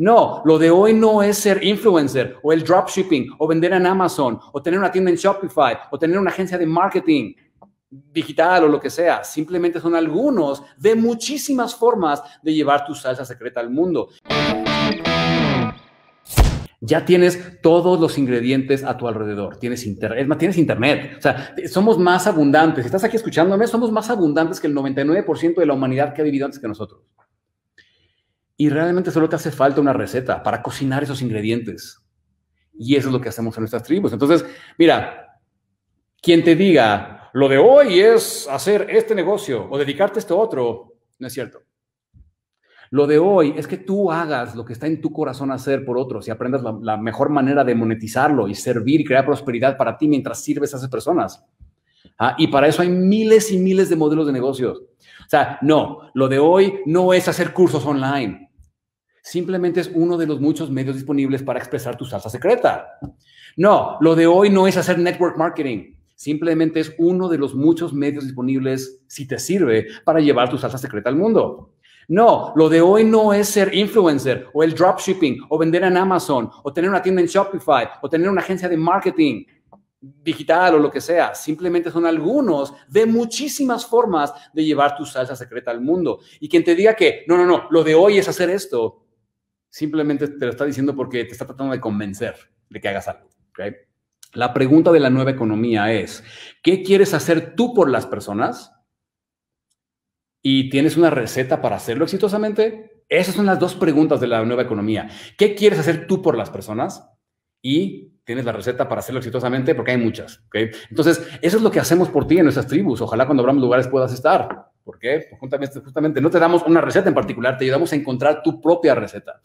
No, lo de hoy no es ser influencer o el dropshipping o vender en Amazon o tener una tienda en Shopify o tener una agencia de marketing digital o lo que sea. Simplemente son algunos de muchísimas formas de llevar tu salsa secreta al mundo. Ya tienes todos los ingredientes a tu alrededor. Tienes internet, tienes internet. O sea, somos más abundantes. Si estás aquí escuchándome, somos más abundantes que el 99% de la humanidad que ha vivido antes que nosotros. Y realmente solo te hace falta una receta para cocinar esos ingredientes. Y eso es lo que hacemos en nuestras tribus. Entonces, mira, quien te diga, lo de hoy es hacer este negocio o dedicarte a esto otro, no es cierto. Lo de hoy es que tú hagas lo que está en tu corazón hacer por otros y aprendas la, mejor manera de monetizarlo y servir y crear prosperidad para ti mientras sirves a esas personas. Ah, y para eso hay miles y miles de modelos de negocios. O sea, no, lo de hoy no es hacer cursos online. Simplemente es uno de los muchos medios disponibles para expresar tu salsa secreta. No, lo de hoy no es hacer network marketing. Simplemente es uno de los muchos medios disponibles, si te sirve, para llevar tu salsa secreta al mundo. No, lo de hoy no es ser influencer o el dropshipping o vender en Amazon o tener una tienda en Shopify o tener una agencia de marketing digital o lo que sea. Simplemente son algunos de muchísimas formas de llevar tu salsa secreta al mundo. Y quien te diga que, no, no, no, lo de hoy es hacer esto, simplemente te lo está diciendo porque te está tratando de convencer de que hagas algo. La pregunta de la nueva economía es, ¿qué quieres hacer tú por las personas? ¿Y tienes una receta para hacerlo exitosamente? Esas son las dos preguntas de la nueva economía. ¿Qué quieres hacer tú por las personas? Y tienes la receta para hacerlo exitosamente porque hay muchas. Entonces, eso es lo que hacemos por ti en nuestras tribus. Ojalá cuando abramos lugares puedas estar. ¿Por qué? Pues justamente, justamente no te damos una receta en particular, te ayudamos a encontrar tu propia receta.